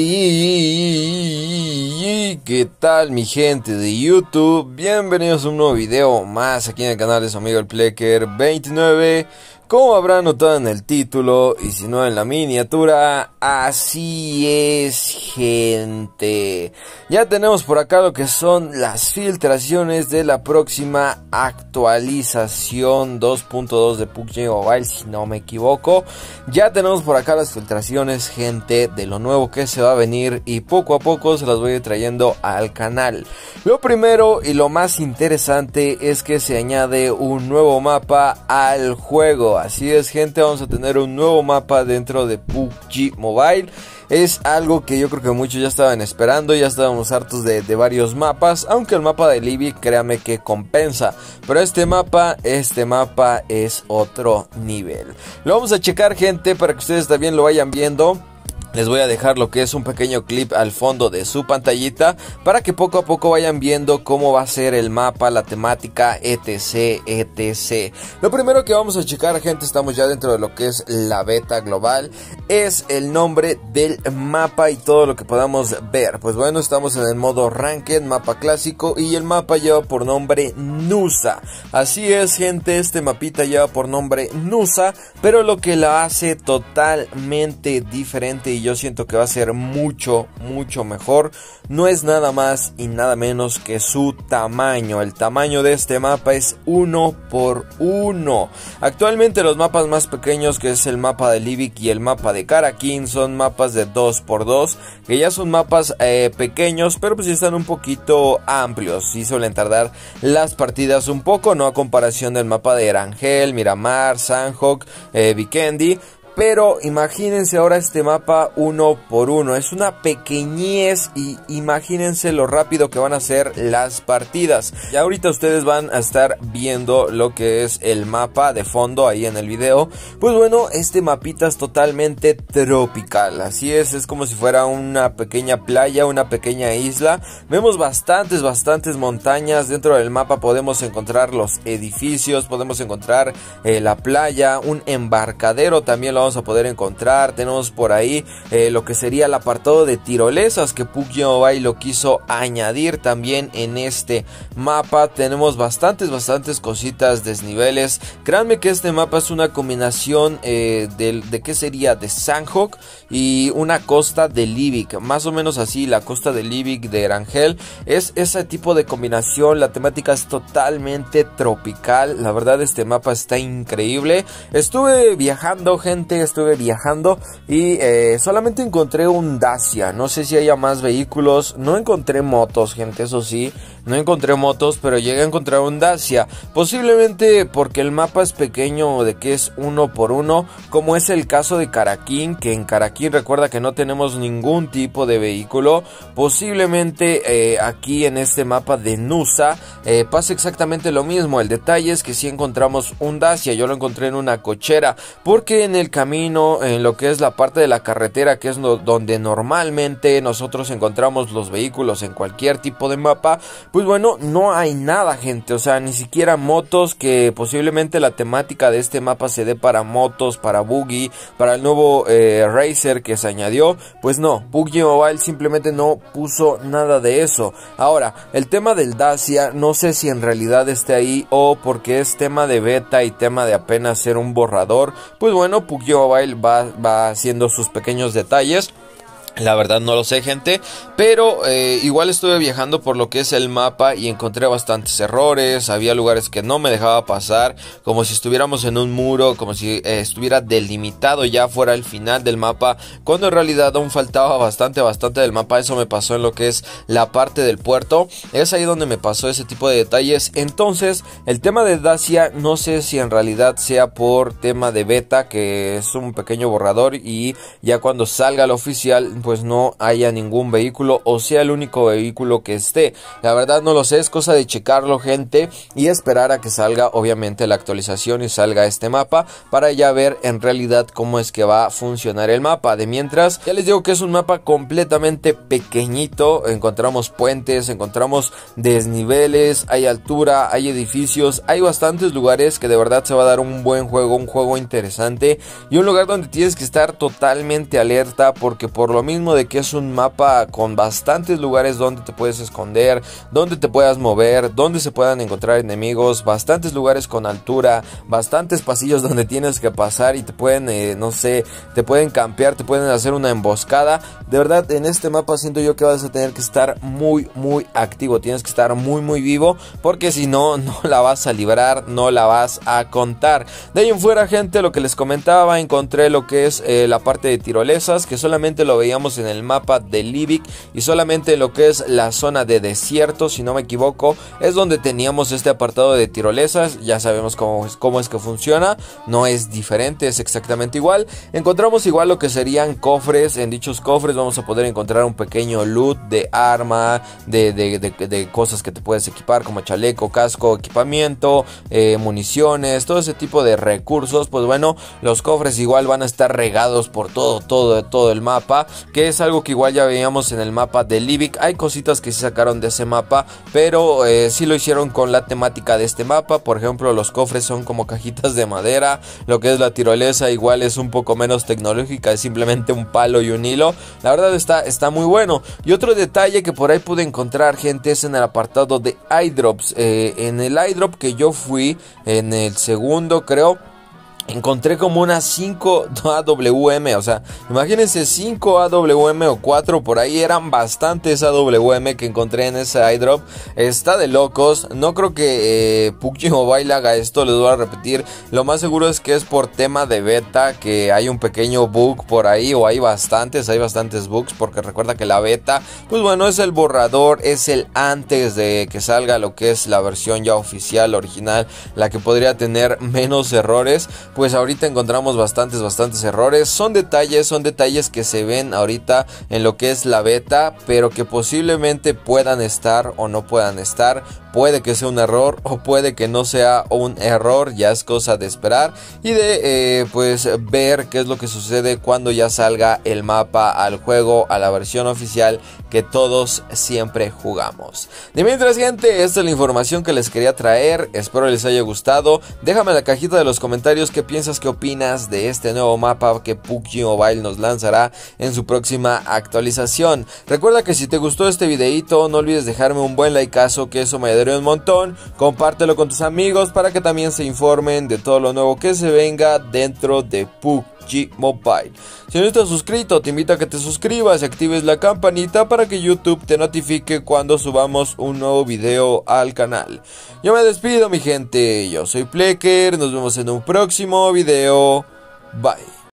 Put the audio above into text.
Hey, ¿qué tal mi gente de YouTube? Bienvenidos a un nuevo video más aquí en el canal de su amigo el Plecker 29 como habrán notado en el título y si no en la miniatura, así es gente. Ya tenemos por acá lo que son las filtraciones de la próxima actualización 2.2 de PUBG Mobile, si no me equivoco. Ya tenemos por acá las filtraciones gente de lo nuevo que se va a venir y poco a poco se las voy a ir trayendo al canal. Lo primero y lo más interesante es que se añade un nuevo mapa al juego. Así es gente, vamos a tener un nuevo mapa dentro de PUBG Mobile. Es algo que yo creo que muchos ya estaban esperando, ya estábamos hartos de, varios mapas, aunque el mapa de Libby créame que compensa. Pero este mapa, este mapa es otro nivel. Lo vamos a checar gente para que ustedes también lo vayan viendo. Les voy a dejar lo que es un pequeño clip al fondo de su pantallita para que poco a poco vayan viendo cómo va a ser el mapa, la temática, etc, etc. Lo primero que vamos a checar, gente, estamos ya dentro de lo que es la beta global, es el nombre del mapa y todo lo que podamos ver. Pues bueno, estamos en el modo Ranked, mapa clásico y el mapa lleva por nombre Nusa. Así es, gente, este mapita lleva por nombre Nusa, pero lo que la hace totalmente diferente yo siento que va a ser mucho, mucho mejor. No es nada más y nada menos que su tamaño. El tamaño de este mapa es uno por uno. Actualmente los mapas más pequeños que es el mapa de Livic y el mapa de Karakin son mapas de 2 por 2 que ya son mapas eh, pequeños pero pues están un poquito amplios y suelen tardar las partidas un poco, no a comparación del mapa de Erangel, Miramar, Sanhok, eh, Vikendi pero imagínense ahora este mapa uno por uno. Es una pequeñez y imagínense lo rápido que van a ser las partidas. Ya ahorita ustedes van a estar viendo lo que es el mapa de fondo ahí en el video. Pues bueno, este mapita es totalmente tropical. Así es, es como si fuera una pequeña playa, una pequeña isla. Vemos bastantes, bastantes montañas. Dentro del mapa podemos encontrar los edificios, podemos encontrar eh, la playa, un embarcadero también a poder encontrar. Tenemos por ahí eh, lo que sería el apartado de tirolesas que Mobile lo quiso añadir también en este mapa. Tenemos bastantes, bastantes cositas, desniveles. Créanme que este mapa es una combinación eh, de, de qué sería de Sanhok y una costa de Livic. Más o menos así, la costa de Livic de Erangel. Es ese tipo de combinación. La temática es totalmente tropical. La verdad, este mapa está increíble. Estuve viajando, gente estuve viajando y eh, solamente encontré un Dacia. No sé si haya más vehículos. No encontré motos, gente, eso sí. No encontré motos, pero llegué a encontrar un Dacia. Posiblemente porque el mapa es pequeño de que es uno por uno. Como es el caso de Caraquín, que en Caraquín recuerda que no tenemos ningún tipo de vehículo. Posiblemente eh, aquí en este mapa de Nusa eh, pasa exactamente lo mismo. El detalle es que si encontramos un Dacia. Yo lo encontré en una cochera. Porque en el camino, en lo que es la parte de la carretera, que es donde normalmente nosotros encontramos los vehículos en cualquier tipo de mapa. Pues bueno, no hay nada, gente. O sea, ni siquiera motos. Que posiblemente la temática de este mapa se dé para motos, para buggy, para el nuevo eh, Racer que se añadió. Pues no, PUBG Mobile simplemente no puso nada de eso. Ahora, el tema del Dacia, no sé si en realidad esté ahí o porque es tema de beta y tema de apenas ser un borrador. Pues bueno, Mobile va, va haciendo sus pequeños detalles. La verdad no lo sé gente, pero eh, igual estuve viajando por lo que es el mapa y encontré bastantes errores, había lugares que no me dejaba pasar, como si estuviéramos en un muro, como si eh, estuviera delimitado ya fuera el final del mapa, cuando en realidad aún faltaba bastante, bastante del mapa, eso me pasó en lo que es la parte del puerto, es ahí donde me pasó ese tipo de detalles, entonces el tema de Dacia no sé si en realidad sea por tema de beta, que es un pequeño borrador y ya cuando salga el oficial pues no haya ningún vehículo o sea el único vehículo que esté. La verdad no lo sé, es cosa de checarlo gente y esperar a que salga obviamente la actualización y salga este mapa para ya ver en realidad cómo es que va a funcionar el mapa. De mientras, ya les digo que es un mapa completamente pequeñito, encontramos puentes, encontramos desniveles, hay altura, hay edificios, hay bastantes lugares que de verdad se va a dar un buen juego, un juego interesante y un lugar donde tienes que estar totalmente alerta porque por lo mismo de que es un mapa con bastantes lugares donde te puedes esconder, donde te puedas mover, donde se puedan encontrar enemigos, bastantes lugares con altura, bastantes pasillos donde tienes que pasar y te pueden, eh, no sé, te pueden campear, te pueden hacer una emboscada. De verdad, en este mapa siento yo que vas a tener que estar muy, muy activo, tienes que estar muy, muy vivo, porque si no, no la vas a librar, no la vas a contar. De ahí en fuera, gente, lo que les comentaba, encontré lo que es eh, la parte de tirolesas, que solamente lo veíamos en el mapa de Libic y solamente lo que es la zona de desierto, si no me equivoco, es donde teníamos este apartado de tirolesas. Ya sabemos cómo es, cómo es que funciona, no es diferente, es exactamente igual. Encontramos igual lo que serían cofres, en dichos cofres vamos a poder encontrar un pequeño loot de arma, de, de, cosas que te puedes equipar como chaleco, casco, equipamiento, eh, municiones, todo ese tipo de recursos. Pues bueno, los cofres igual van a estar regados por todo, todo, todo el mapa, que es algo que igual ya veíamos en el mapa de Libic. Hay cositas que se sacaron de ese mapa, pero eh, sí lo hicieron con la temática de este mapa. Por ejemplo, los cofres son como cajitas de madera, lo que es la tirolesa igual es un poco menos tecnológica, es simplemente un palo y un hilo. La verdad está, está muy bueno. Y otro detalle que por ahí pude encontrar, gente, es en el apartado de iDrops. Eh, en el iDrop que yo fui, en el segundo creo encontré como unas 5 AWM, o sea, imagínense 5 AWM o 4 por ahí, eran bastantes AWM que encontré en ese iDrop, está de locos, no creo que eh, PUBG Mobile haga esto, les voy a repetir, lo más seguro es que es por tema de beta, que hay un pequeño bug por ahí, o hay bastantes, hay bastantes bugs, porque recuerda que la beta, pues bueno, es el borrador, es el antes de que salga lo que es la versión ya oficial, original, la que podría tener menos errores, pues ahorita encontramos bastantes, bastantes errores. Son detalles, son detalles que se ven ahorita en lo que es la beta, pero que posiblemente puedan estar o no puedan estar puede que sea un error o puede que no sea un error, ya es cosa de esperar y de eh, pues ver qué es lo que sucede cuando ya salga el mapa al juego, a la versión oficial que todos siempre jugamos. De mientras gente, esta es la información que les quería traer, espero les haya gustado, déjame en la cajita de los comentarios qué piensas, qué opinas de este nuevo mapa que PUBG Mobile nos lanzará en su próxima actualización. Recuerda que si te gustó este videito no olvides dejarme un buen likeazo que eso me un montón. Compártelo con tus amigos para que también se informen de todo lo nuevo que se venga dentro de Mobile. Si no estás suscrito, te invito a que te suscribas y actives la campanita para que YouTube te notifique cuando subamos un nuevo video al canal. Yo me despido mi gente, yo soy Plecker, nos vemos en un próximo video. Bye.